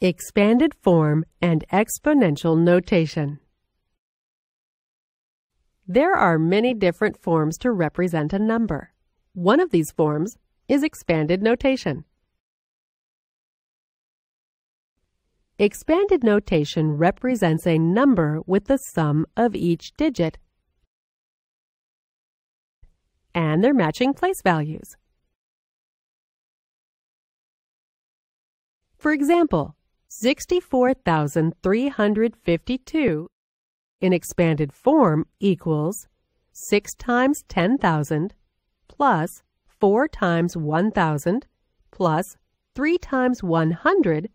Expanded form and exponential notation. There are many different forms to represent a number. One of these forms is expanded notation. Expanded notation represents a number with the sum of each digit and their matching place values. For example, 64,352 in expanded form equals 6 times 10,000 plus 4 times 1,000 plus 3 times 100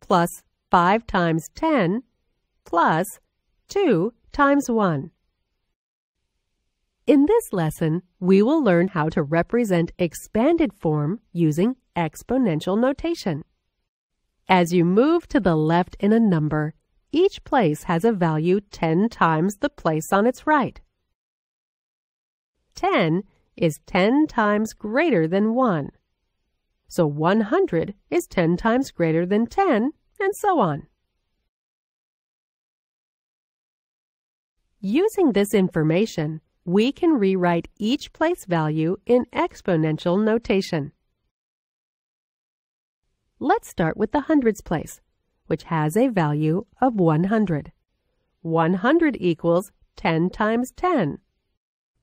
plus 5 times 10 plus 2 times 1. In this lesson, we will learn how to represent expanded form using exponential notation. As you move to the left in a number, each place has a value 10 times the place on its right. 10 is 10 times greater than 1. So 100 is 10 times greater than 10, and so on. Using this information, we can rewrite each place value in exponential notation. Let's start with the hundreds place, which has a value of 100. 100 equals 10 times 10.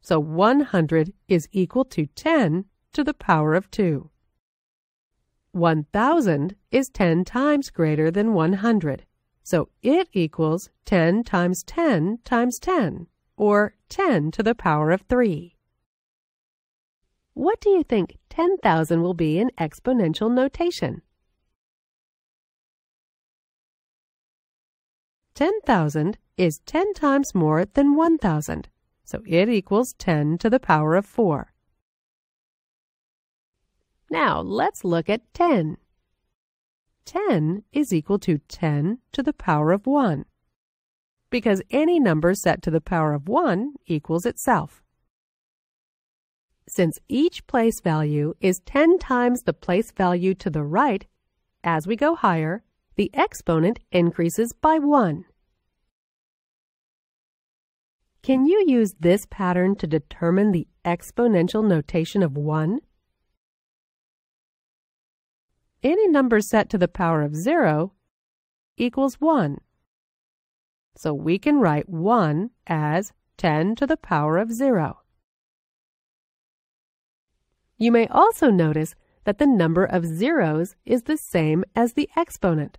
So 100 is equal to 10 to the power of 2. 1000 is 10 times greater than 100. So it equals 10 times 10 times 10, or 10 to the power of 3. What do you think 10,000 will be in exponential notation? 10,000 is 10 times more than 1,000, so it equals 10 to the power of 4. Now let's look at 10. 10 is equal to 10 to the power of 1, because any number set to the power of 1 equals itself. Since each place value is 10 times the place value to the right, as we go higher, the exponent increases by 1. Can you use this pattern to determine the exponential notation of 1? Any number set to the power of 0 equals 1. So we can write 1 as 10 to the power of 0. You may also notice that the number of zeros is the same as the exponent.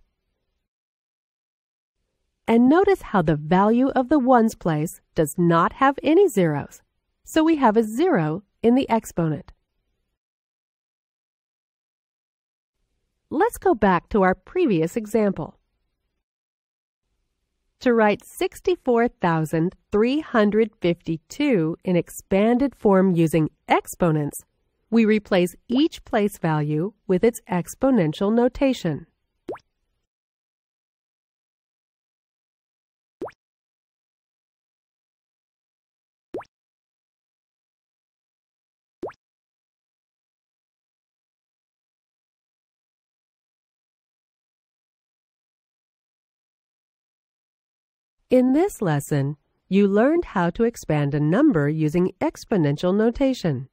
And notice how the value of the ones place does not have any zeros. So we have a zero in the exponent. Let's go back to our previous example. To write 64,352 in expanded form using exponents, we replace each place value with its exponential notation. In this lesson, you learned how to expand a number using exponential notation.